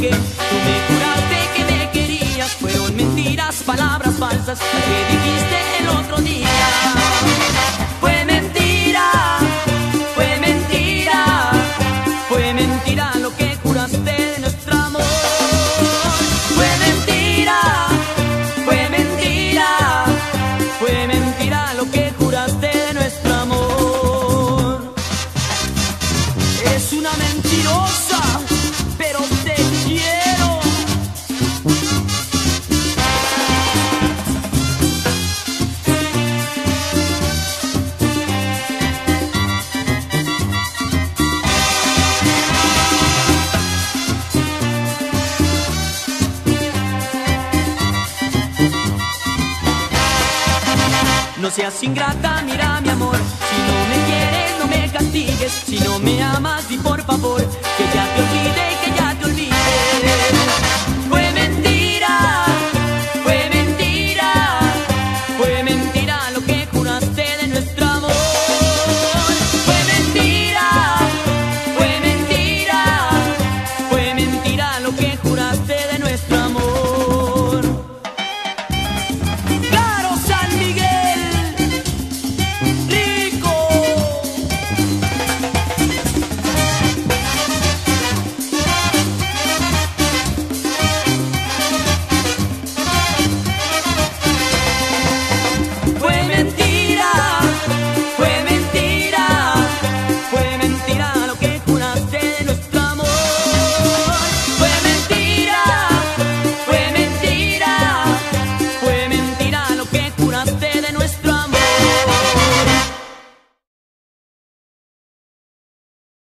que tú me juraste que me querías. Fueron mentiras, palabras falsas que dijiste el otro día. Fue mentira, fue mentira, fue mentira lo que juraste de nuestro amor. Fue mentira, fue mentira, fue mentira lo que juraste de nuestro amor. Es una mentirosa. No seas ingrata, mira mi amor. Si no me quieres, no me castigues. Si no me amas, di por favor que ya te olvide